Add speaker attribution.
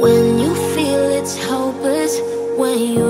Speaker 1: When you feel it's hopeless, when you